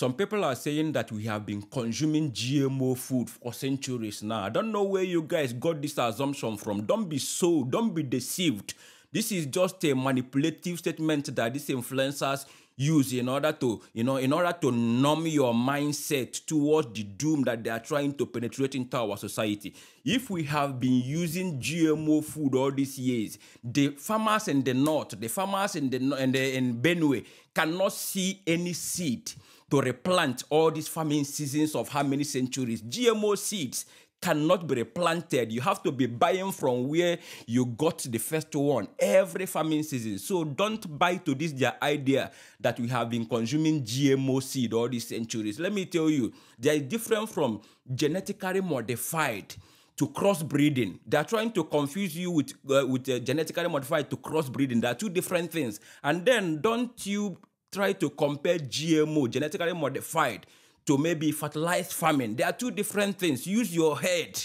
some people are saying that we have been consuming GMO food for centuries now. I don't know where you guys got this assumption from. Don't be so, don't be deceived. This is just a manipulative statement that these influencers use in order to, you know, in order to numb your mindset towards the doom that they are trying to penetrate into our society. If we have been using GMO food all these years, the farmers in the north, the farmers in the the, in Benue cannot see any seed to replant all these farming seasons of how many centuries. GMO seeds cannot be replanted. You have to be buying from where you got the first one every farming season. So don't buy to this their idea that we have been consuming GMO seed all these centuries. Let me tell you, they are different from genetically modified to crossbreeding. They are trying to confuse you with uh, with uh, genetically modified to crossbreeding. They are two different things. And then don't you try to compare GMO, genetically modified, to maybe fertilized farming. There are two different things. Use your head.